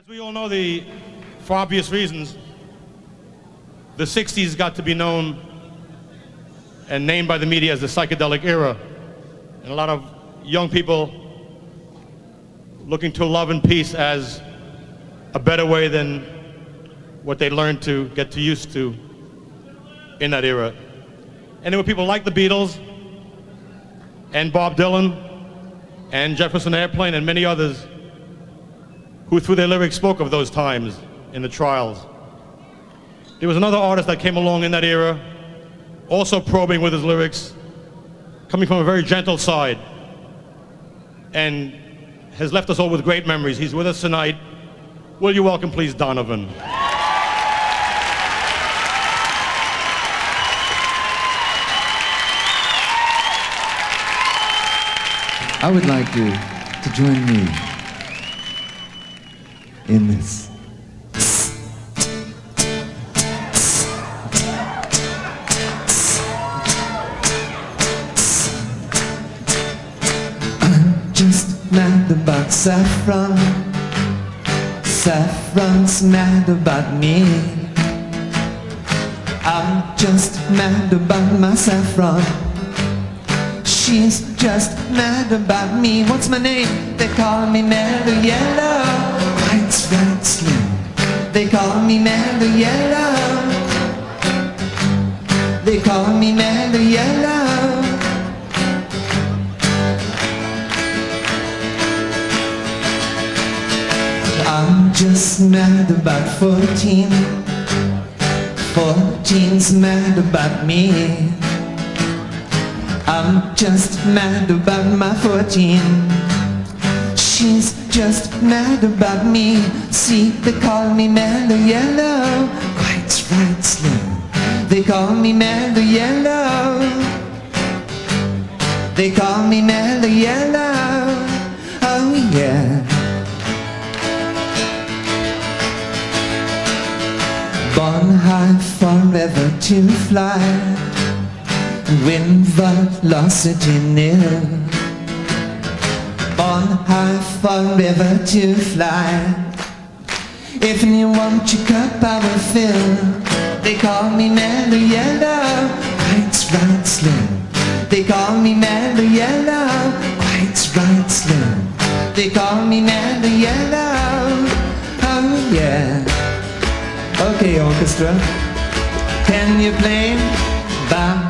As we all know, the, for obvious reasons, the 60s got to be known and named by the media as the psychedelic era. And a lot of young people looking to love and peace as a better way than what they learned to get to used to in that era. And there were people like the Beatles and Bob Dylan and Jefferson Airplane and many others who through their lyrics spoke of those times in the trials. There was another artist that came along in that era, also probing with his lyrics, coming from a very gentle side, and has left us all with great memories. He's with us tonight. Will you welcome, please, Donovan? I would like you to join me in this. I'm just mad about saffron. Saffron's mad about me. I'm just mad about my saffron. She's just mad about me. What's my name? They call me Mellow Yellow. Slim. They call me Mellow Yellow. They call me Mellow Yellow. I'm just mad about 14. 14's mad about me. I'm just mad about my 14. She's just mad about me. See, they call me Mellow Yellow. Quite right, Slim. They call me Mellow Yellow. They call me Mellow Yellow. Oh, yeah. Born high forever to fly Wind velocity nil Born high forever to fly. If you want your cup I will fill They call me Mellow Yellow Quite right slim They call me Mellow Yellow Quite right slim They call me Mellow Yellow Oh yeah. Okay, orchestra. Can you play? Ba